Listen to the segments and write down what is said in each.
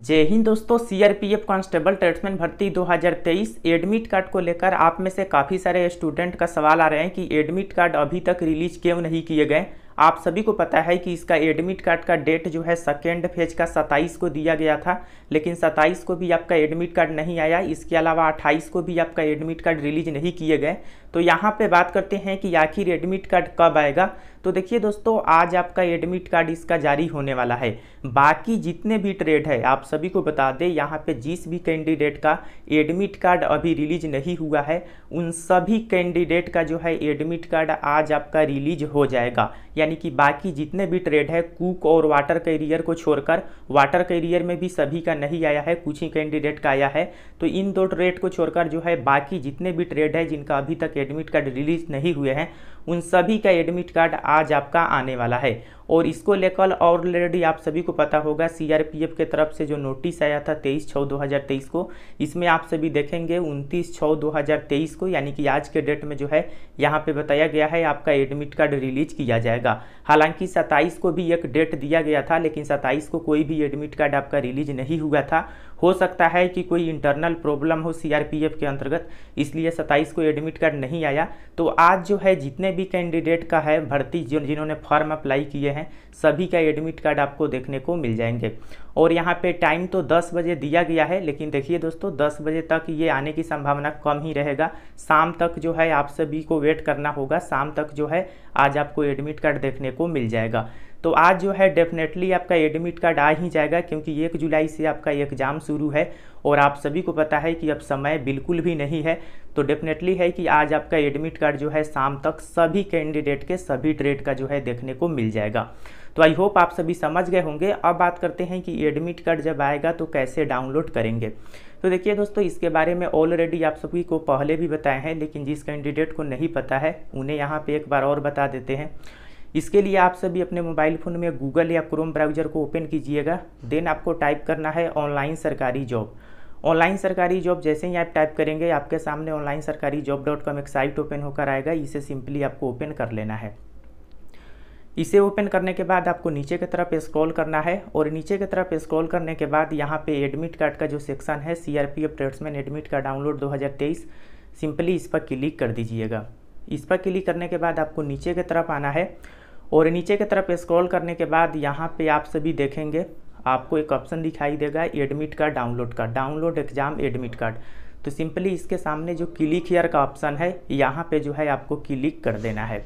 जय हिंद दोस्तों CRPF constable, tradesman भर्ती 2023 एडमिट कार्ड को लेकर आप में से काफ़ी सारे स्टूडेंट का सवाल आ रहे हैं कि एडमिट कार्ड अभी तक रिलीज़ क्यों नहीं किए गए। आप सभी को पता है कि इसका एडमिट कार्ड का डेट जो है सेकेंड फ़ेज़ का 27 को दिया गया था, लेकिन 27 को भी आपका एडमिट कार्ड नहीं आया। इसके अलावा 28 को भी आपका एडमिट कार्ड रिलीज़ नहीं किए गए। तो यहाँ पे बात करते हैं कि आखिर एडमिट कार्ड कब आएगा। तो देखिए दोस्तों, आज आपका एडमिट कार्ड इसका जारी होने वाला है। बाकी जितने भी ट्रेड है, आप सभी को बता दें, यहाँ पे जिस भी कैंडिडेट का एडमिट कार्ड अभी रिलीज़ नहीं हुआ है, उन सभी कैंडिडेट का जो है एडमिट कार्ड आज आपका रिलीज़ हो जाएगा। यानी कि बाकी जितने भी ट्रेड है कुक और वाटर कैरियर को छोड़कर वाटर कैरियर में भी सभी का नहीं आया है, कुछ ही कैंडिडेट का आया है। तो इन दो ट्रेड को छोड़कर जो है बाकी जितने भी ट्रेड है, जिनका अभी तक एडमिट कार्ड रिलीज़ नहीं हुए हैं, उन सभी का एडमिट कार्ड आज आपका आने वाला है। और इसको लेकर ऑलरेडी आप सभी को पता होगा सीआरपीएफ के तरफ़ से जो नोटिस आया था तेईस छः दो को, इसमें आप सभी देखेंगे उनतीस छः दो को, यानी कि आज के डेट में जो है, यहाँ पे बताया गया है आपका एडमिट कार्ड रिलीज़ किया जाएगा। हालाँकि सत्ताईस को भी एक डेट दिया गया था, लेकिन सत्ताईस को कोई भी एडमिट कार्ड आपका रिलीज़ नहीं हुआ था। हो सकता है कि कोई इंटरनल प्रॉब्लम हो सीआरपीएफ के अंतर्गत, इसलिए सत्ताईस को एडमिट कार्ड नहीं आया। तो आज जो है, जितने भी कैंडिडेट का है, भर्ती जिन्होंने फॉर्म अप्लाई किए सभी का एडमिट कार्ड आपको देखने को मिल जाएँगे। और यहाँ पे टाइम तो 10 बजे दिया गया है, लेकिन देखिए दोस्तों 10 बजे तक ये आने की संभावना कम ही रहेगा। शाम तक जो है आप सभी को वेट करना होगा, शाम तक जो है आज आपको एडमिट कार्ड देखने को मिल जाएगा। तो आज जो है डेफिनेटली आपका एडमिट कार्ड आ ही जाएगा, क्योंकि एक जुलाई से आपका एग्ज़ाम शुरू है, और आप सभी को पता है कि अब समय बिल्कुल भी नहीं है। तो डेफिनेटली है कि आज आपका एडमिट कार्ड जो है, शाम तक सभी कैंडिडेट के सभी ट्रेड का जो है, देखने को मिल जाएगा। तो आई होप आप सभी समझ गए होंगे। अब बात करते हैं कि एडमिट कार्ड जब आएगा तो कैसे डाउनलोड करेंगे? तो देखिए दोस्तों, इसके बारे में ऑलरेडी आप सभी को पहले भी बताए हैं, लेकिन जिस कैंडिडेट को नहीं पता है, उन्हें यहाँ पे एक बार और बता देते हैं। इसके लिए आप सभी अपने मोबाइल फ़ोन में गूगल या क्रोम ब्राउज़र को ओपन कीजिएगा। देन आपको टाइप करना है ऑनलाइन सरकारी जॉब। ऑनलाइन सरकारी जॉब जैसे ही आप टाइप करेंगे, आपके सामने online Sarkari job dot com एक साइट ओपन होकर आएगा। इसे सिंपली आपको ओपन कर लेना है। इसे ओपन करने के बाद आपको नीचे की तरफ़ स्क्रॉल करना है और नीचे की तरफ़ स्क्रॉल करने के बाद यहाँ पे एडमिट कार्ड का जो सेक्शन है C R P F tradesman admit card download 2023 simply इस पर क्लिक कर दीजिएगा। इस पर क्लिक करने के बाद आपको नीचे की तरफ़ आना है। और नीचे की तरफ़ स्क्रॉल करने के बाद यहाँ पे आप सभी देखेंगे, आपको एक ऑप्शन दिखाई देगा admit card download card download exam admit card तो सिंपली इसके सामने जो क्लिक हियर का ऑप्शन है, यहाँ पे जो है आपको क्लिक कर देना है।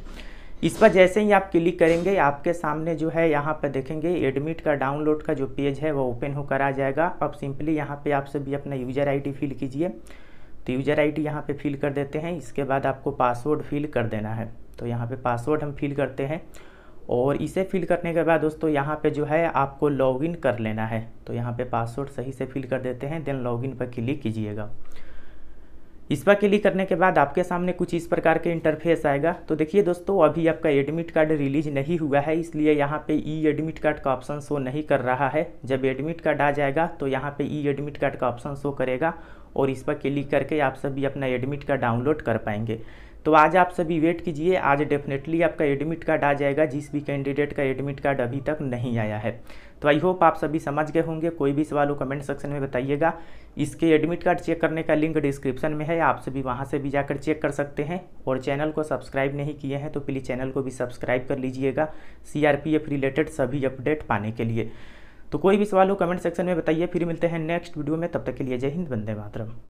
इस पर जैसे ही आप क्लिक करेंगे, आपके सामने जो है यहाँ पर देखेंगे एडमिट का डाउनलोड का जो पेज है वो ओपन होकर आ जाएगा। अब सिंपली यहाँ पे आप सभी अपना यूज़र आईडी फिल कीजिए। तो यूज़र आईडी यहाँ पे फिल कर देते हैं, इसके बाद आपको पासवर्ड फिल कर देना है। तो यहाँ पे पासवर्ड हम फिल करते हैं। और इसे फिल करने के बाद दोस्तों यहाँ पे जो है आपको लॉगिन कर लेना है। तो यहाँ पे पासवर्ड सही से फिल कर देते हैं देन लॉगिन पर क्लिक कीजिएगा। इस पर क्लिक करने के बाद आपके सामने कुछ इस प्रकार के इंटरफेस आएगा। तो देखिए दोस्तों, अभी आपका एडमिट कार्ड रिलीज़ नहीं हुआ है, इसलिए यहाँ पे ई एडमिट कार्ड का ऑप्शन शो नहीं कर रहा है। जब एडमिट कार्ड आ जाएगा तो यहाँ पे ई एडमिट कार्ड का ऑप्शन शो करेगा। और इस पर क्लिक करके आप सभी अपना एडमिट कार्ड डाउनलोड कर पाएँगे। तो आज आप सभी वेट कीजिए, आज डेफिनेटली आपका एडमिट कार्ड आ जाएगा, जिस भी कैंडिडेट का एडमिट कार्ड अभी तक नहीं आया है। तो आई होप आप सभी समझ गए होंगे, कोई भी सवाल हो कमेंट सेक्शन में बताइएगा। इसके एडमिट कार्ड चेक करने का लिंक डिस्क्रिप्शन में है, आप सभी वहाँ से भी जाकर चेक कर सकते हैं। और चैनल को सब्सक्राइब नहीं किए हैं तो प्लीज़ चैनल को भी सब्सक्राइब कर लीजिएगा सीआरपीएफ रिलेटेड सभी अपडेट पाने के लिए। तो कोई भी सवाल हो कमेंट सेक्शन में बताइए, फिर मिलते हैं नेक्स्ट वीडियो में, तब तक के लिए जय हिंद, वंदे मातरम।